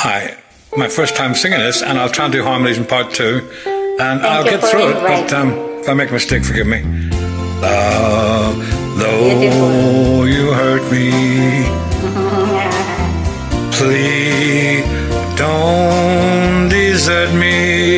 Hi, my first time singing this, and I'll try and do harmonies in part two, and I'll get through it. But um, if I make a mistake, forgive me. Love, though you hurt me, please don't desert me.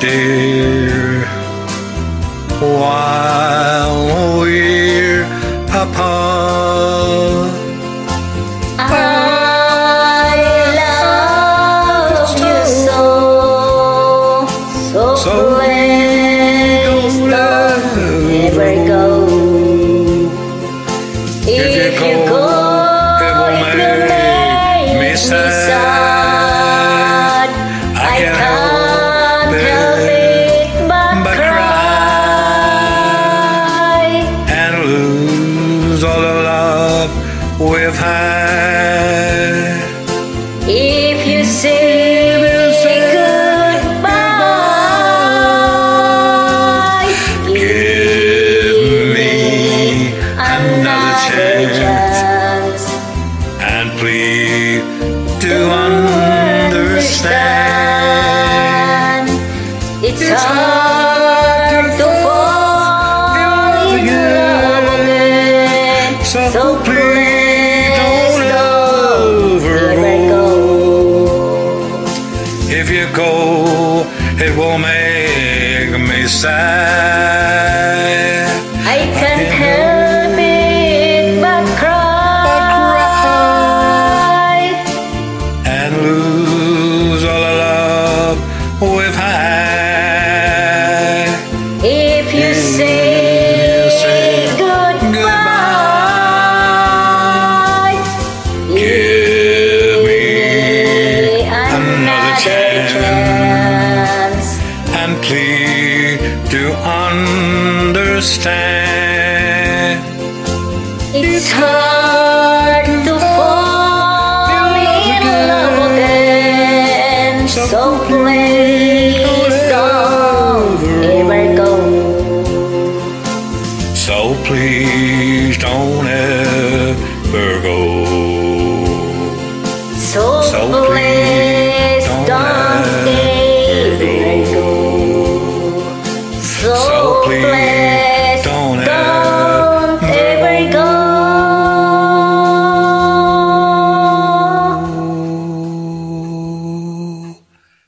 Dear, while we're apart. I love you so, so, So please don't don't ever go. Had. If you say goodbye, Give me another chance, and please do understand. It will make me sad. I can't help it but cry. and understand. It's hard to fall in love again. So please